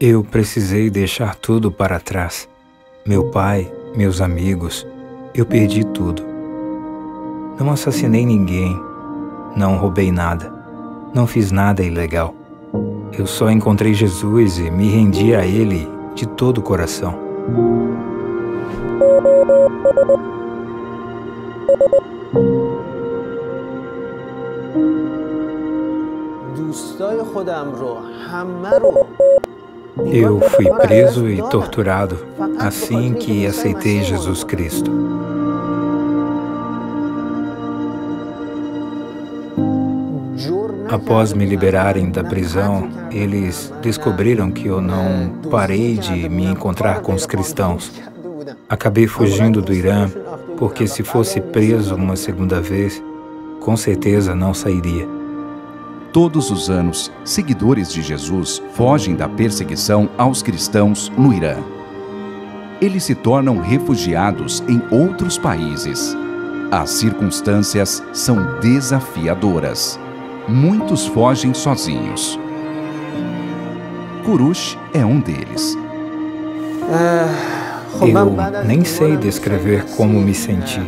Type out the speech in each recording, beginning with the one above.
Eu precisei deixar tudo para trás. Meu pai, meus amigos, eu perdi tudo. Não assassinei ninguém, não roubei nada, não fiz nada ilegal. Eu só encontrei Jesus e me rendi a Ele de todo o coração. Eu fui preso e torturado assim que aceitei Jesus Cristo. Após me liberarem da prisão, eles descobriram que eu não parei de me encontrar com os cristãos. Acabei fugindo do Irã, porque se fosse preso uma segunda vez, com certeza não sairia. Todos os anos, seguidores de Jesus fogem da perseguição aos cristãos no Irã. Eles se tornam refugiados em outros países. As circunstâncias são desafiadoras. Muitos fogem sozinhos. Kurush é um deles. Eu nem sei descrever como me senti.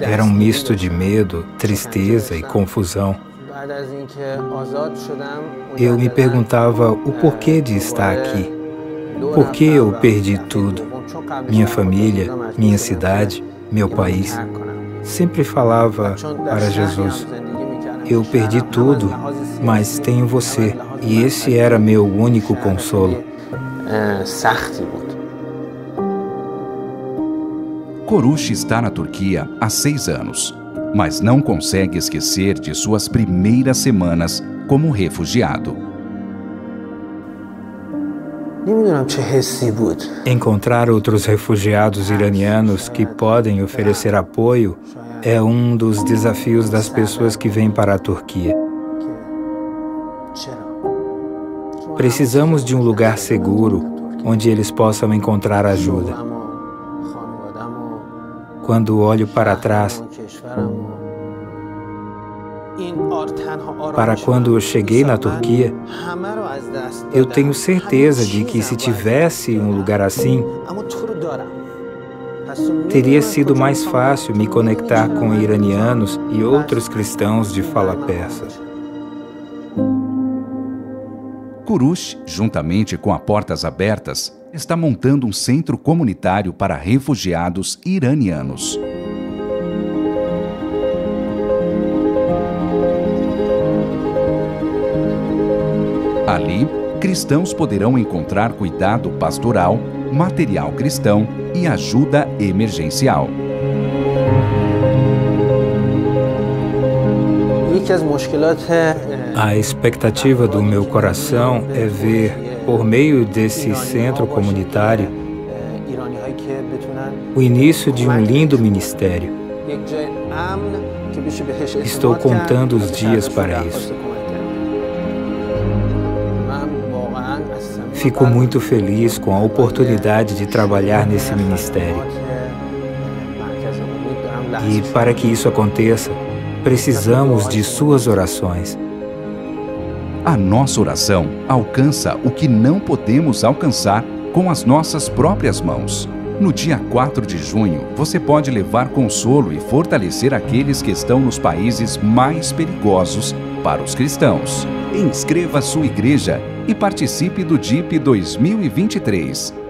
Era um misto de medo, tristeza e confusão. Eu me perguntava o porquê de estar aqui. Por que eu perdi tudo? Minha família, minha cidade, meu país. Sempre falava para Jesus: Eu perdi tudo, mas tenho você, e esse era meu único consolo. Korush está na Turquia há seis anos, mas não consegue esquecer de suas primeiras semanas como refugiado. Encontrar outros refugiados iranianos que podem oferecer apoio é um dos desafios das pessoas que vêm para a Turquia. Precisamos de um lugar seguro onde eles possam encontrar ajuda quando olho para trás, para quando eu cheguei na Turquia, eu tenho certeza de que se tivesse um lugar assim, teria sido mais fácil me conectar com iranianos e outros cristãos de fala persa. Kurush, juntamente com a Portas Abertas, está montando um centro comunitário para refugiados iranianos. Ali, cristãos poderão encontrar cuidado pastoral, material cristão e ajuda emergencial. A expectativa do meu coração é ver, por meio desse centro comunitário, o início de um lindo ministério. Estou contando os dias para isso. Fico muito feliz com a oportunidade de trabalhar nesse ministério. E para que isso aconteça, precisamos de suas orações. A nossa oração alcança o que não podemos alcançar com as nossas próprias mãos. No dia 4 de junho, você pode levar consolo e fortalecer aqueles que estão nos países mais perigosos para os cristãos. Inscreva sua igreja e participe do DIP 2023.